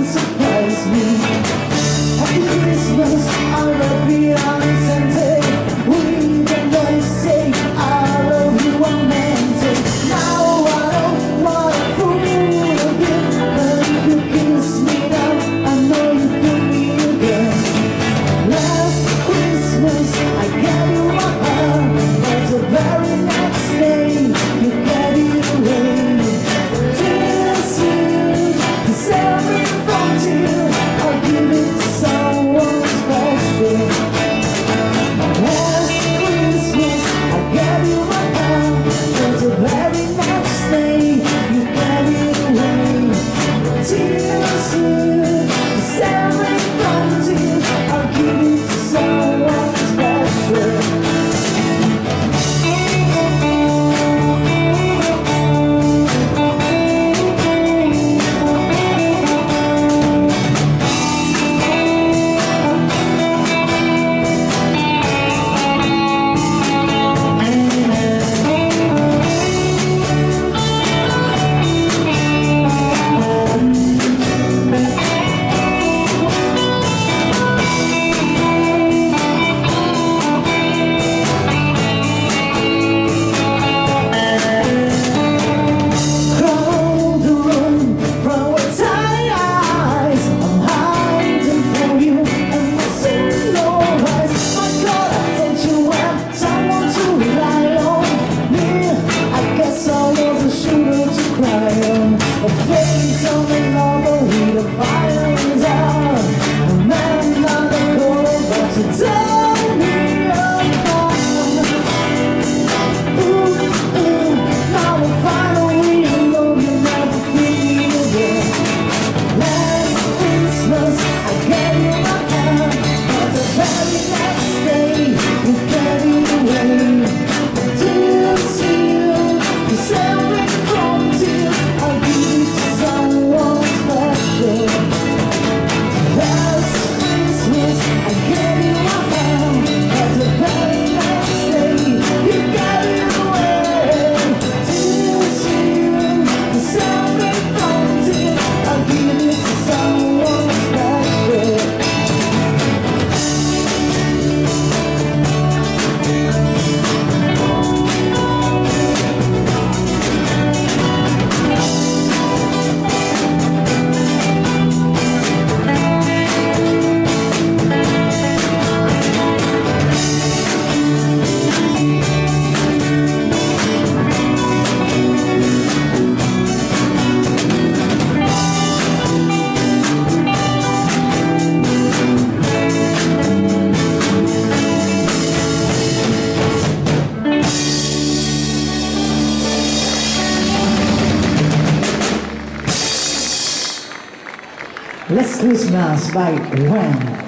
it Last Christmas by Wham!